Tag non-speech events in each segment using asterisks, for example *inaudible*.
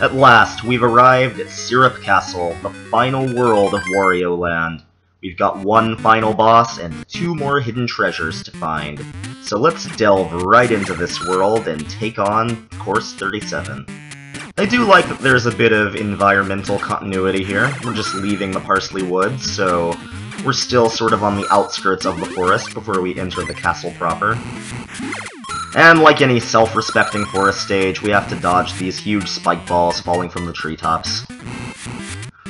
At last, we've arrived at Syrup Castle, the final world of Wario Land. We've got one final boss and two more hidden treasures to find. So let's delve right into this world and take on Course 37. I do like that there's a bit of environmental continuity here. We're just leaving the Parsley Woods, so we're still sort of on the outskirts of the forest before we enter the castle proper. And like any self-respecting forest stage, we have to dodge these huge spike balls falling from the treetops.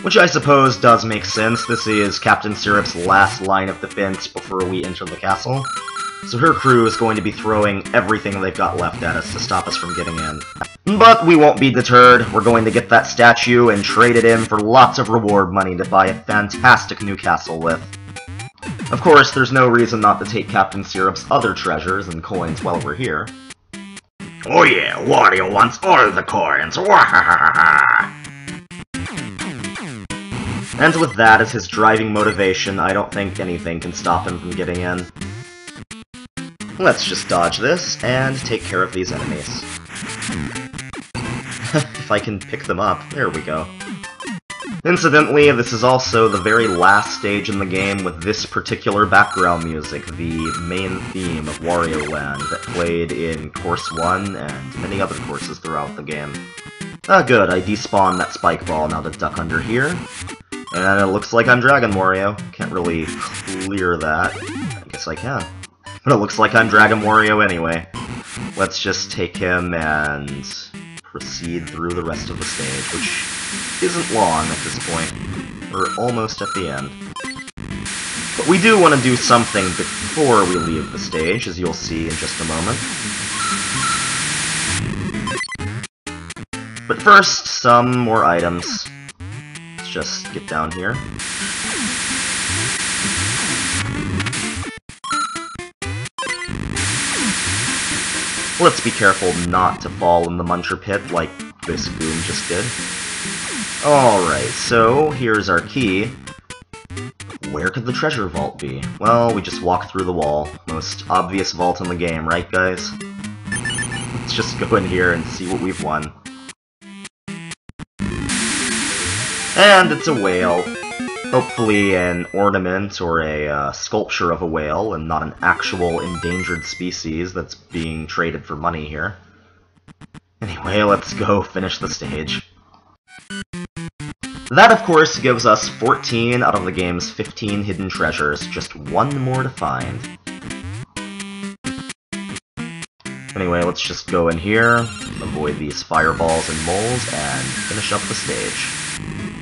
Which I suppose does make sense, this is Captain Syrup's last line of defense before we enter the castle. So her crew is going to be throwing everything they've got left at us to stop us from getting in. But we won't be deterred, we're going to get that statue and trade it in for lots of reward money to buy a fantastic new castle with. Of course, there's no reason not to take Captain Syrup's other treasures and coins while we're here. Oh yeah, Wario wants all the coins! And with that as his driving motivation, I don't think anything can stop him from getting in. Let's just dodge this, and take care of these enemies. *laughs* if I can pick them up, there we go. Incidentally, this is also the very last stage in the game with this particular background music, the main theme of Wario Land, that played in Course 1 and many other courses throughout the game. Ah, good, I despawned that spike ball now to duck under here. And it looks like I'm Dragon Wario. Can't really clear that. I guess I can. *laughs* But it looks like I'm Dragon Wario anyway. Let's just take him and proceed through the rest of the stage, which isn't long at this point. We're almost at the end. But we do want to do something before we leave the stage, as you'll see in just a moment. But first, some more items. Let's just get down here. Let's be careful not to fall in the Muncher Pit like this Boom just did. Alright, so here's our key. Where could the treasure vault be? Well, we just walk through the wall. Most obvious vault in the game, right guys? Let's just go in here and see what we've won. And it's a whale. Hopefully an ornament or a uh, sculpture of a whale and not an actual endangered species that's being traded for money here. Anyway, let's go finish the stage. That, of course, gives us 14 out of the game's 15 hidden treasures, just one more to find. Anyway, let's just go in here, avoid these fireballs and moles, and finish up the stage.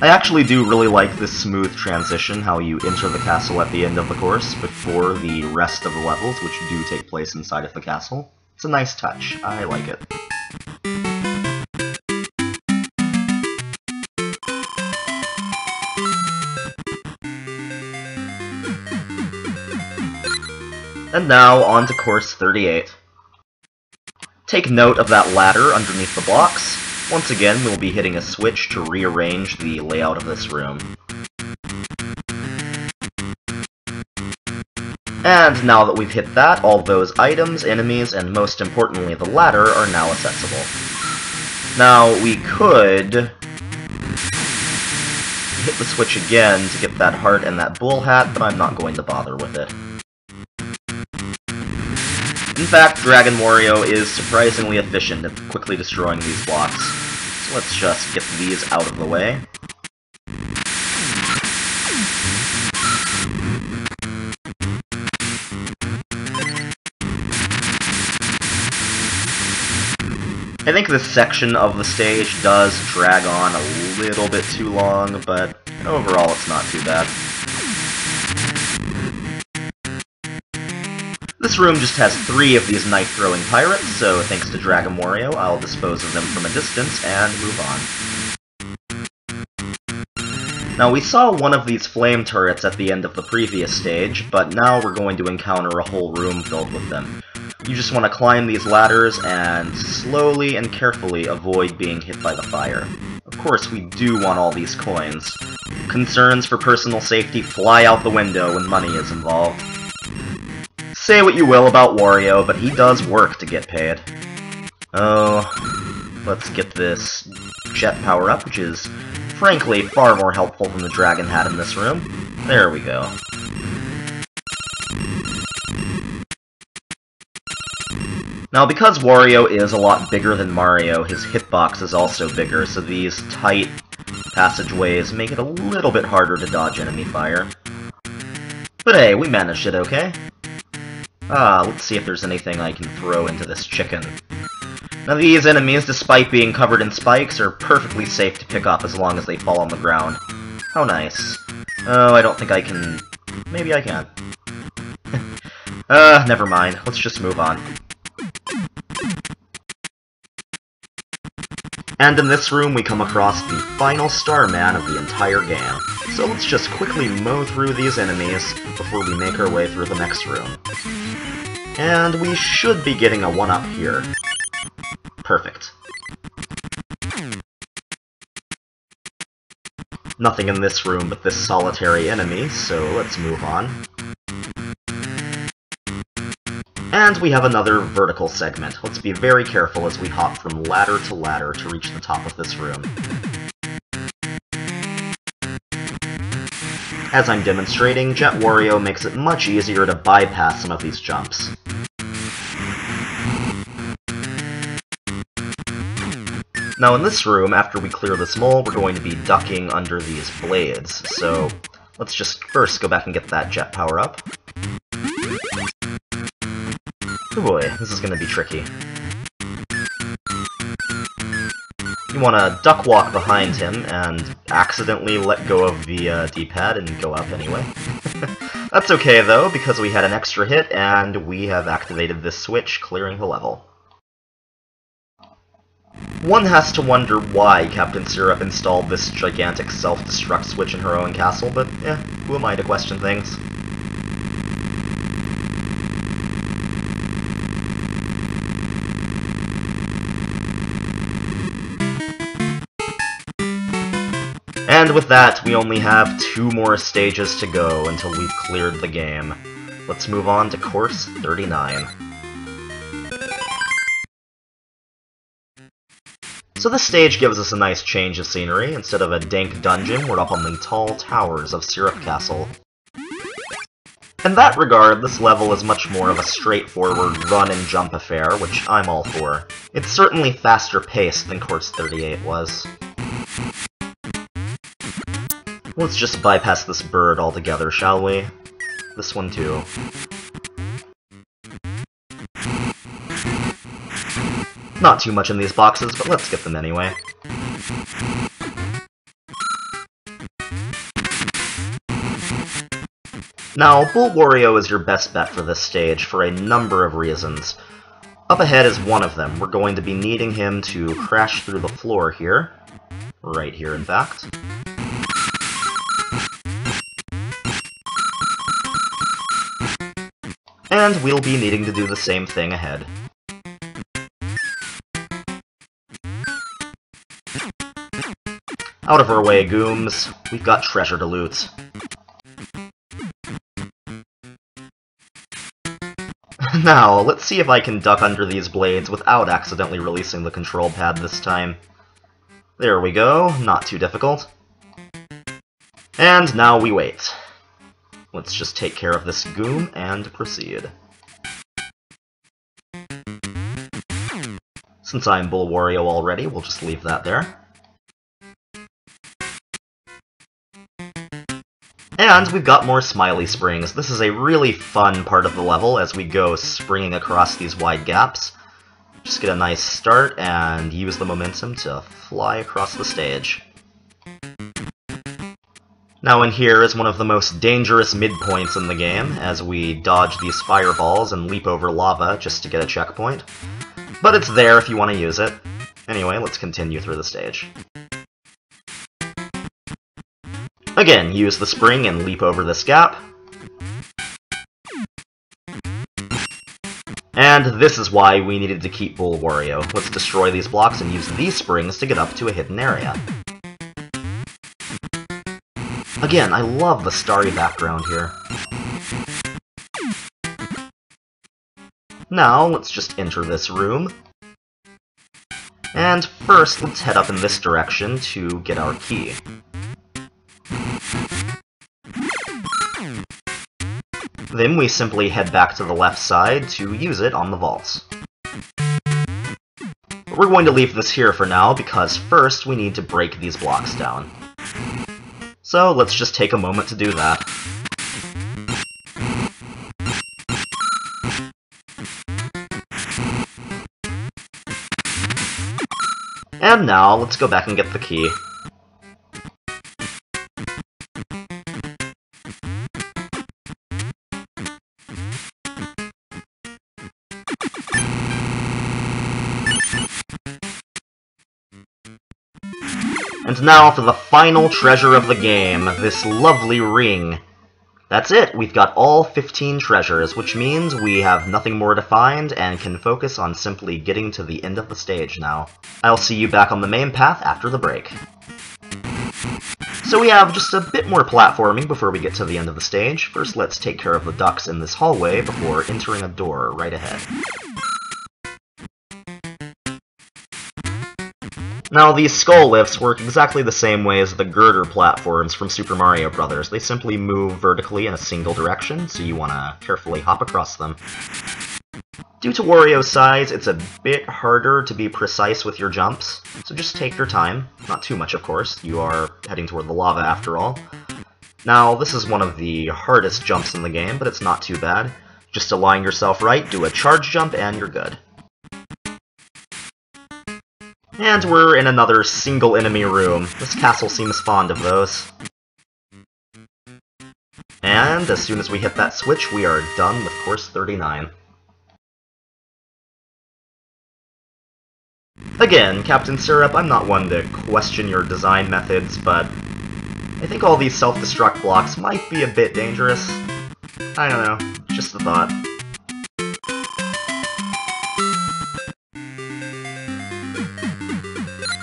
I actually do really like this smooth transition, how you enter the castle at the end of the course before the rest of the levels, which do take place inside of the castle. It's a nice touch. I like it. And now, on to course 38. Take note of that ladder underneath the blocks. Once again, we'll be hitting a switch to rearrange the layout of this room. And now that we've hit that, all those items, enemies, and most importantly the ladder are now accessible. Now, we could hit the switch again to get that heart and that bull hat, but I'm not going to bother with it. In fact, Dragon Wario is surprisingly efficient at quickly destroying these blocks. So let's just get these out of the way. I think this section of the stage does drag on a little bit too long, but overall it's not too bad. This room just has three of these knife-throwing pirates, so thanks to Dragon Wario, I'll dispose of them from a distance and move on. Now, we saw one of these flame turrets at the end of the previous stage, but now we're going to encounter a whole room filled with them. You just want to climb these ladders and slowly and carefully avoid being hit by the fire. Of course, we do want all these coins. Concerns for personal safety fly out the window when money is involved. Say what you will about Wario, but he does work to get paid. Oh, let's get this jet power up, which is frankly far more helpful than the dragon hat in this room. There we go. Now, because Wario is a lot bigger than Mario, his hitbox is also bigger, so these tight passageways make it a little bit harder to dodge enemy fire. But hey, we managed it okay. Ah, let's see if there's anything I can throw into this chicken. Now these enemies, despite being covered in spikes, are perfectly safe to pick up as long as they fall on the ground. How nice. Oh, I don't think I can... Maybe I can. uh, *laughs* never mind. Let's just move on. And in this room we come across the final Starman of the entire game. So let's just quickly mow through these enemies before we make our way through the next room. And we should be getting a 1-up here. Perfect. Nothing in this room but this solitary enemy, so let's move on. And we have another vertical segment. Let's be very careful as we hop from ladder to ladder to reach the top of this room. As I'm demonstrating, Jet Wario makes it much easier to bypass some of these jumps. Now in this room, after we clear this mole, we're going to be ducking under these blades, so let's just first go back and get that jet power up. Oh boy, this is gonna be tricky. You wanna duck walk behind him and accidentally let go of the uh, D-pad and go up anyway. *laughs* That's okay though, because we had an extra hit and we have activated this switch, clearing the level. One has to wonder why Captain Syrup installed this gigantic self-destruct switch in her own castle, but eh, who am I to question things? And with that, we only have two more stages to go until we've cleared the game. Let's move on to Course 39. So this stage gives us a nice change of scenery. Instead of a dank dungeon, we're up on the tall towers of Syrup Castle. In that regard, this level is much more of a straightforward run-and-jump affair, which I'm all for. It's certainly faster paced than Course 38 was. Let's just bypass this bird altogether, shall we? This one too. Not too much in these boxes, but let's get them anyway. Now, Bull Wario is your best bet for this stage for a number of reasons. Up ahead is one of them. We're going to be needing him to crash through the floor here. Right here, in fact. And we'll be needing to do the same thing ahead. Out of our way, Gooms. We've got treasure to loot. *laughs* now, let's see if I can duck under these blades without accidentally releasing the control pad this time. There we go, not too difficult. And now we wait. Let's just take care of this goom and proceed. Since I'm Bull Wario already, we'll just leave that there. And we've got more Smiley Springs. This is a really fun part of the level as we go springing across these wide gaps. Just get a nice start and use the momentum to fly across the stage. Now in here is one of the most dangerous midpoints in the game, as we dodge these fireballs and leap over lava just to get a checkpoint. But it's there if you want to use it. Anyway, let's continue through the stage. Again, use the spring and leap over this gap. And this is why we needed to keep Bull Wario. Let's destroy these blocks and use these springs to get up to a hidden area. Again, I love the starry background here. Now, let's just enter this room. And first, let's head up in this direction to get our key. Then we simply head back to the left side to use it on the vaults. But we're going to leave this here for now, because first we need to break these blocks down. So let's just take a moment to do that. And now, let's go back and get the key. And now for the final treasure of the game, this lovely ring. That's it, we've got all 15 treasures, which means we have nothing more to find and can focus on simply getting to the end of the stage now. I'll see you back on the main path after the break. So we have just a bit more platforming before we get to the end of the stage. First let's take care of the ducks in this hallway before entering a door right ahead. Now, these skull lifts work exactly the same way as the girder platforms from Super Mario Bros. They simply move vertically in a single direction, so you want to carefully hop across them. Due to Wario's size, it's a bit harder to be precise with your jumps, so just take your time. Not too much, of course. You are heading toward the lava after all. Now, this is one of the hardest jumps in the game, but it's not too bad. Just align yourself right, do a charge jump, and you're good. And we're in another single enemy room. This castle seems fond of those. And as soon as we hit that switch, we are done with course 39. Again, Captain Syrup, I'm not one to question your design methods, but I think all these self-destruct blocks might be a bit dangerous. I don't know, just a thought.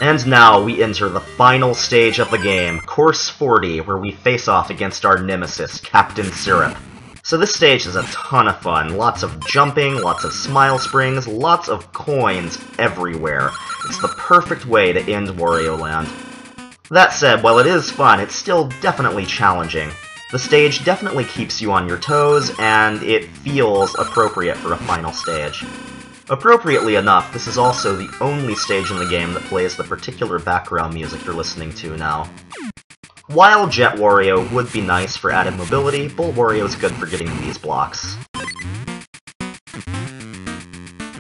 And now we enter the final stage of the game, Course 40, where we face off against our nemesis, Captain Syrup. So this stage is a ton of fun. Lots of jumping, lots of smile springs, lots of coins everywhere. It's the perfect way to end Wario Land. That said, while it is fun, it's still definitely challenging. The stage definitely keeps you on your toes, and it feels appropriate for a final stage. Appropriately enough, this is also the only stage in the game that plays the particular background music you're listening to now. While Jet Wario would be nice for added mobility, Bull Wario is good for getting these blocks.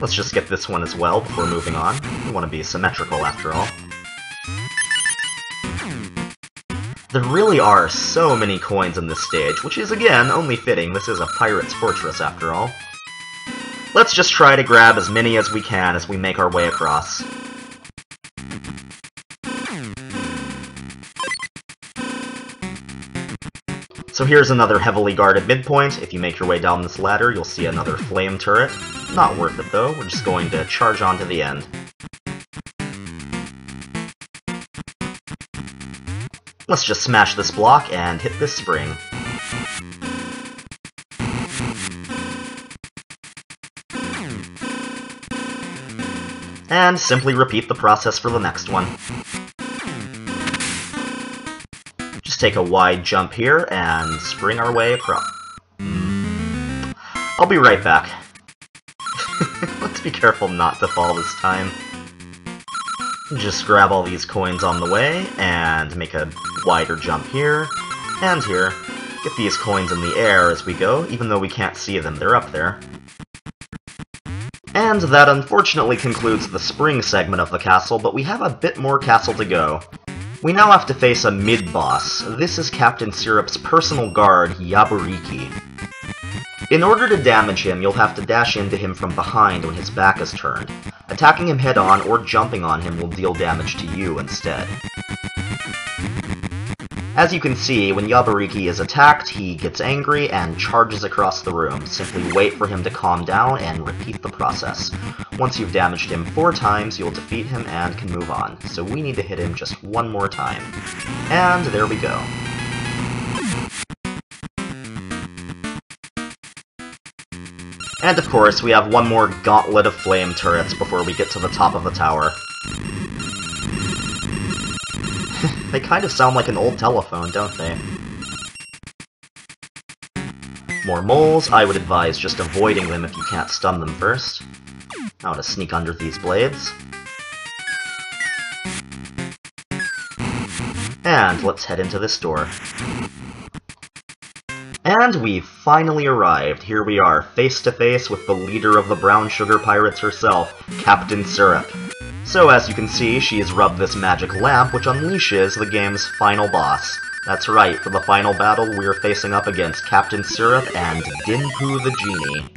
Let's just get this one as well before moving on. We want to be symmetrical after all. There really are so many coins in this stage, which is again only fitting, this is a pirate's fortress after all. Let's just try to grab as many as we can as we make our way across. So here's another heavily guarded midpoint. If you make your way down this ladder, you'll see another flame turret. Not worth it though, we're just going to charge on to the end. Let's just smash this block and hit this spring. And simply repeat the process for the next one. Just take a wide jump here and spring our way across. I'll be right back. *laughs* Let's be careful not to fall this time. Just grab all these coins on the way, and make a wider jump here, and here. Get these coins in the air as we go, even though we can't see them, they're up there. And that unfortunately concludes the spring segment of the castle, but we have a bit more castle to go. We now have to face a mid-boss. This is Captain Syrup's personal guard, Yaburiki. In order to damage him, you'll have to dash into him from behind when his back is turned. Attacking him head-on or jumping on him will deal damage to you instead. As you can see, when Yaburiki is attacked, he gets angry and charges across the room. Simply wait for him to calm down and repeat the process. Once you've damaged him four times, you'll defeat him and can move on. So we need to hit him just one more time. And there we go. And of course, we have one more gauntlet of flame turrets before we get to the top of the tower. They kind of sound like an old telephone, don't they? More moles, I would advise just avoiding them if you can't stun them first. Now to sneak under these blades. And let's head into this door. And we've finally arrived. Here we are, face to face with the leader of the Brown Sugar Pirates herself, Captain Syrup. So as you can see, she has rubbed this magic lamp, which unleashes the game's final boss. That's right, for the final battle, we're facing up against Captain Syrup and Dinpu the Genie.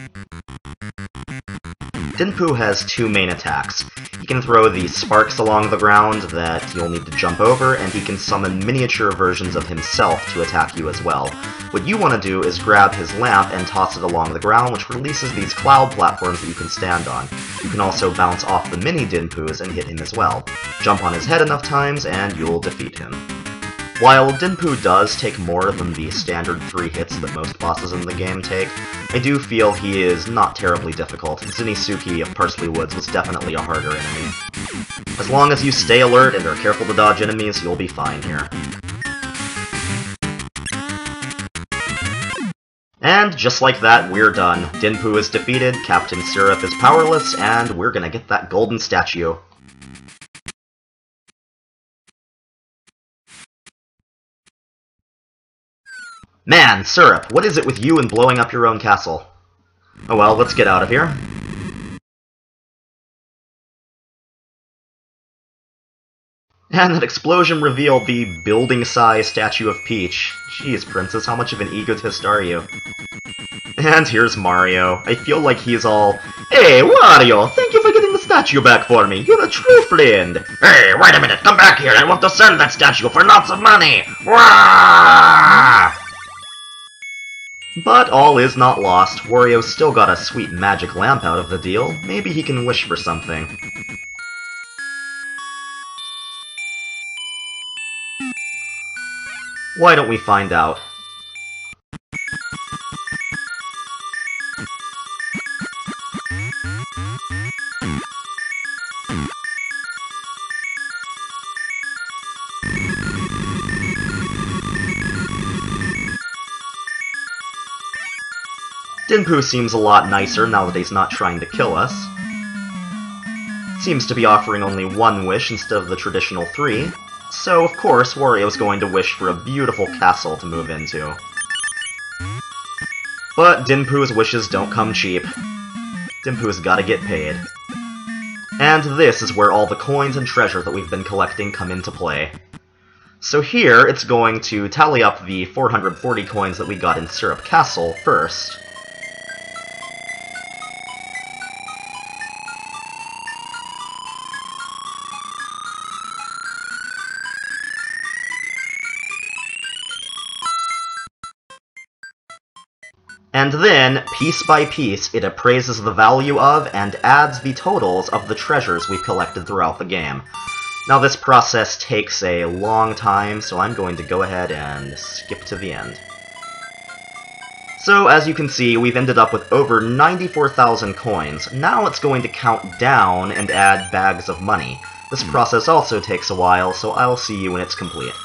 Dinpu has two main attacks. He can throw these sparks along the ground that you'll need to jump over, and he can summon miniature versions of himself to attack you as well. What you want to do is grab his lamp and toss it along the ground, which releases these cloud platforms that you can stand on. You can also bounce off the mini Dinpus and hit him as well. Jump on his head enough times, and you'll defeat him. While Dinpoo does take more than the standard 3 hits that most bosses in the game take, I do feel he is not terribly difficult. Zinisuke of Parsley Woods was definitely a harder enemy. As long as you stay alert and are careful to dodge enemies, you'll be fine here. And just like that, we're done. Dinpu is defeated, Captain Syrup is powerless, and we're gonna get that golden statue. Man, Syrup, what is it with you and blowing up your own castle? Oh well, let's get out of here. And that explosion revealed the building-sized statue of Peach. Jeez, Princess, how much of an egotist are you? And here's Mario. I feel like he's all, Hey, Wario, thank you for getting the statue back for me. You're a true friend. Hey, wait a minute, come back here. I want to sell that statue for lots of money. Wah! But all is not lost. Wario's still got a sweet magic lamp out of the deal. Maybe he can wish for something. Why don't we find out? Dinpoo seems a lot nicer now that he's not trying to kill us. Seems to be offering only one wish instead of the traditional three, so of course Wario's going to wish for a beautiful castle to move into. But Dinpoo's wishes don't come cheap. Dinpoo's gotta get paid. And this is where all the coins and treasure that we've been collecting come into play. So here, it's going to tally up the 440 coins that we got in Syrup Castle first. And then, piece by piece, it appraises the value of and adds the totals of the treasures we've collected throughout the game. Now this process takes a long time, so I'm going to go ahead and skip to the end. So, as you can see, we've ended up with over 94,000 coins. Now it's going to count down and add bags of money. This hmm. process also takes a while, so I'll see you when it's complete.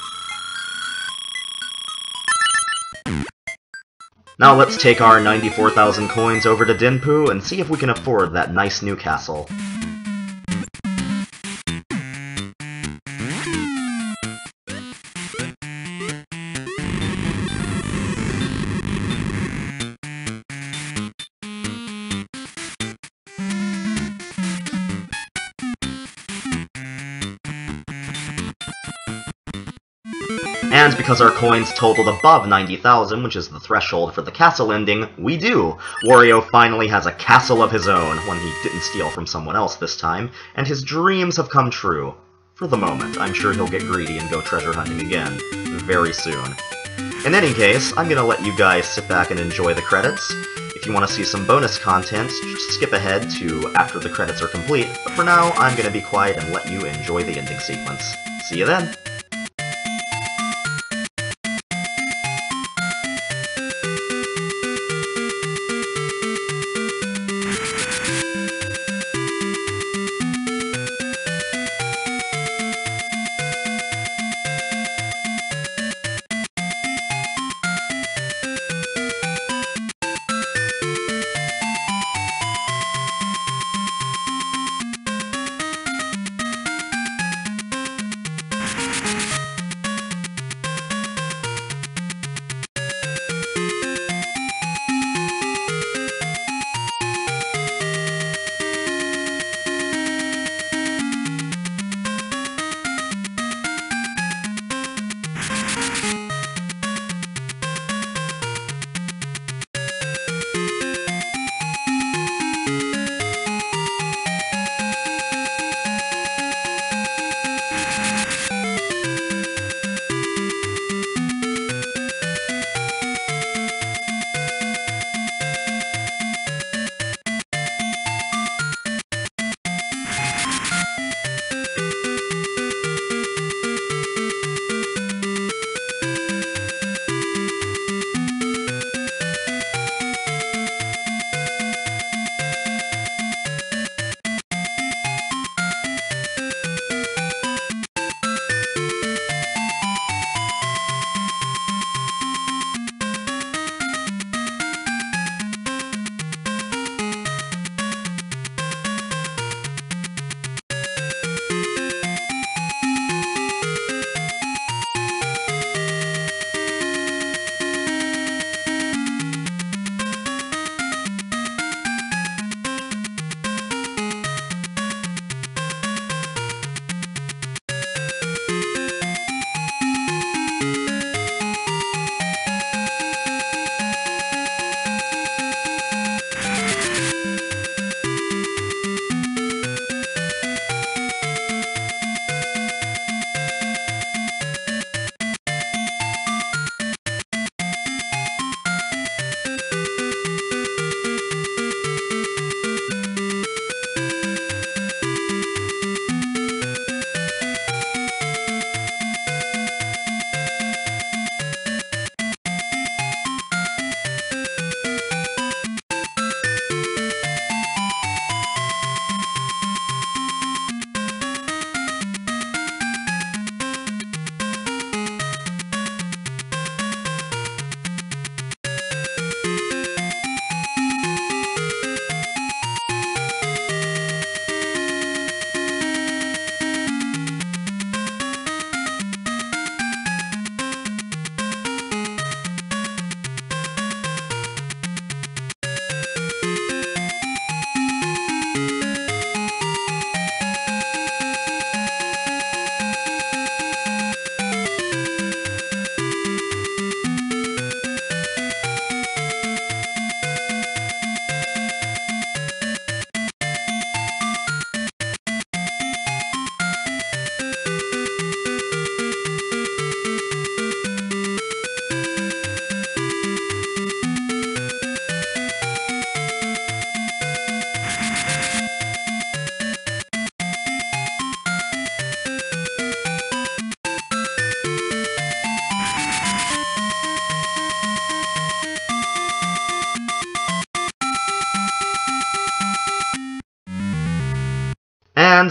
Now let's take our 94,000 coins over to Dinpoo and see if we can afford that nice new castle. And because our coins totaled above 90,000, which is the threshold for the castle ending, we do! Wario finally has a castle of his own, one he didn't steal from someone else this time, and his dreams have come true. For the moment, I'm sure he'll get greedy and go treasure hunting again, very soon. In any case, I'm gonna let you guys sit back and enjoy the credits. If you want to see some bonus content, just skip ahead to after the credits are complete, but for now, I'm gonna be quiet and let you enjoy the ending sequence. See you then!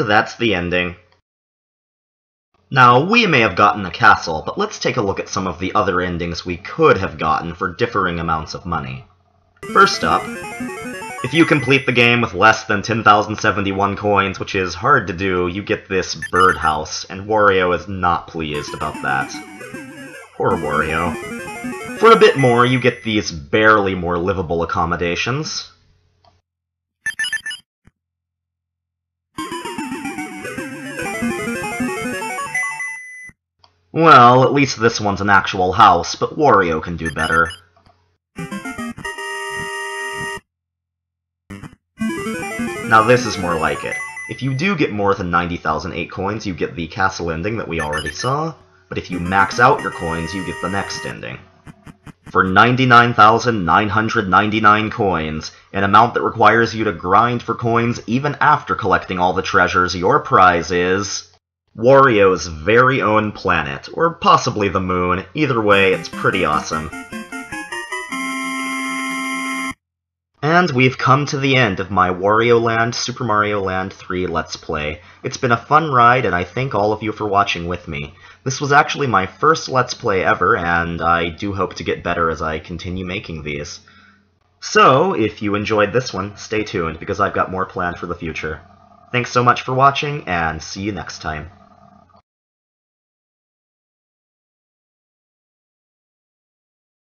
That's the ending. Now, we may have gotten a castle, but let's take a look at some of the other endings we could have gotten for differing amounts of money. First up, if you complete the game with less than 10,071 coins, which is hard to do, you get this birdhouse, and Wario is not pleased about that. Poor Wario. For a bit more, you get these barely more livable accommodations. Well, at least this one's an actual house, but Wario can do better. Now this is more like it. If you do get more than 90,008 coins, you get the castle ending that we already saw, but if you max out your coins, you get the next ending. For 99,999 coins, an amount that requires you to grind for coins even after collecting all the treasures, your prize is... Wario's very own planet, or possibly the moon. Either way, it's pretty awesome. And we've come to the end of my Wario Land Super Mario Land 3 Let's Play. It's been a fun ride, and I thank all of you for watching with me. This was actually my first Let's Play ever, and I do hope to get better as I continue making these. So, if you enjoyed this one, stay tuned, because I've got more planned for the future. Thanks so much for watching, and see you next time.